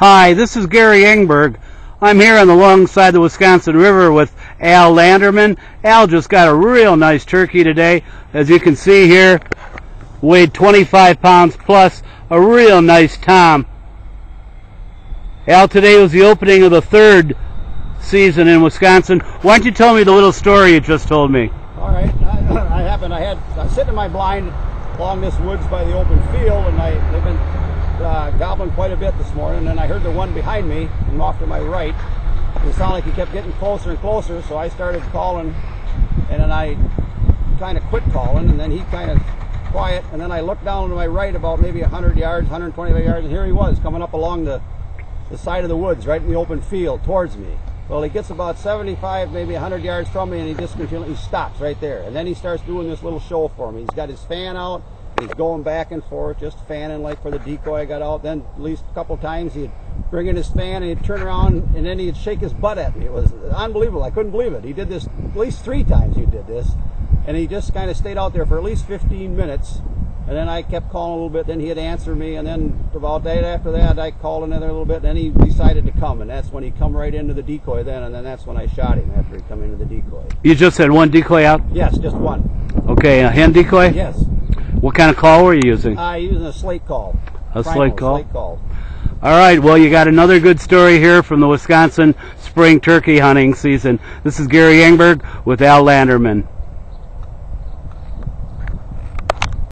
Hi, this is Gary Engberg. I'm here on the long side of the Wisconsin River with Al Landerman. Al just got a real nice turkey today. As you can see here, weighed 25 pounds plus, a real nice tom. Al, today was the opening of the third season in Wisconsin. Why don't you tell me the little story you just told me? All right, I, I happened. I had I was sitting in my blind along this woods by the open field, and I they've been uh, quite a bit this morning. And I heard the one behind me and off to my right. It sounded like he kept getting closer and closer, so I started calling, and then I kind of quit calling, and then he kind of quiet, and then I looked down to my right about maybe 100 yards, 125 yards, and here he was coming up along the the side of the woods, right in the open field, towards me. Well, he gets about 75, maybe 100 yards from me, and he just continually he stops right there. And then he starts doing this little show for me. He's got his fan out. He's going back and forth, just fanning like for the decoy I got out. Then at least a couple times he'd bring in his fan and he'd turn around and then he'd shake his butt at me. It was unbelievable. I couldn't believe it. He did this at least three times. He did this, and he just kind of stayed out there for at least 15 minutes. And then I kept calling a little bit. Then he'd answer me, and then about that after that, I called another little bit. And then he decided to come, and that's when he come right into the decoy. Then, and then that's when I shot him after he come into the decoy. You just had one decoy out? Yes, just one. Okay, a hen decoy? Yes, What kind of call were you using? Uh, I using a slate call. A Primos slate call? Slate call. All right, well, you got another good story here from the Wisconsin spring turkey hunting season. This is Gary Engberg with Al Landerman.